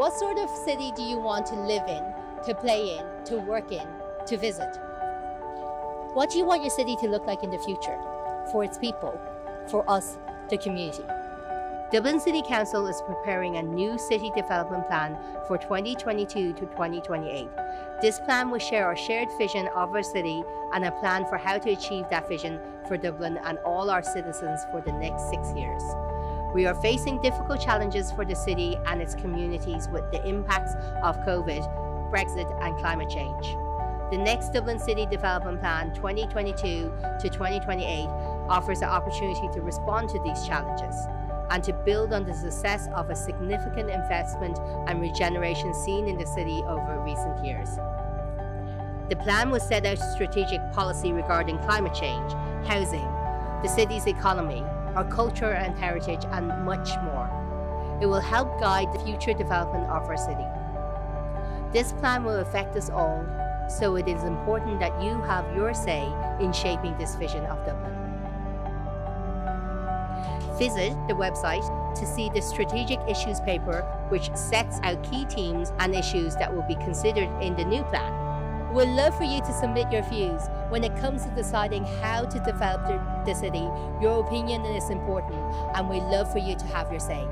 What sort of city do you want to live in, to play in, to work in, to visit? What do you want your city to look like in the future? For its people, for us, the community. Dublin City Council is preparing a new city development plan for 2022 to 2028. This plan will share our shared vision of our city and a plan for how to achieve that vision for Dublin and all our citizens for the next six years. We are facing difficult challenges for the city and its communities with the impacts of COVID, Brexit, and climate change. The next Dublin City Development Plan 2022 to 2028 offers the opportunity to respond to these challenges and to build on the success of a significant investment and regeneration seen in the city over recent years. The plan will set out strategic policy regarding climate change, housing, the city's economy, our culture and heritage, and much more. It will help guide the future development of our city. This plan will affect us all, so it is important that you have your say in shaping this vision of Dublin. Visit the website to see the Strategic Issues paper, which sets out key themes and issues that will be considered in the new plan. We'd love for you to submit your views when it comes to deciding how to develop the, city. Your opinion is important, and we'd love for you to have your say.